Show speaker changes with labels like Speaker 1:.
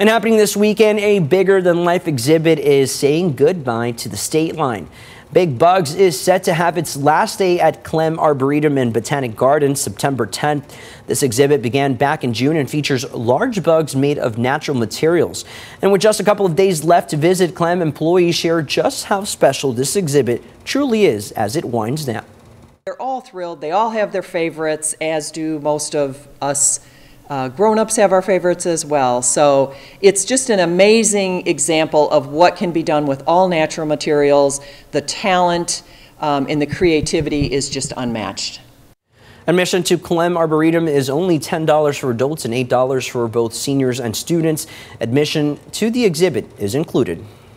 Speaker 1: And happening this weekend, a bigger than life exhibit is saying goodbye to the state line. Big Bugs is set to have its last day at Klehm Arboretum and Botanic Gardens September 10th. This exhibit began back in June and features large bugs made of natural materials. And with just a couple of days left to visit, Klehm employees share just how special this exhibit truly is as it winds down.
Speaker 2: They're all thrilled. They all have their favorites, as do most of us uh, grown-ups have our favorites as well. So it's just an amazing example of what can be done with all natural materials. The talent um, and the creativity is just unmatched.
Speaker 1: Admission to Klehm Arboretum is only $10 for adults and $8 for both seniors and students. Admission to the exhibit is included.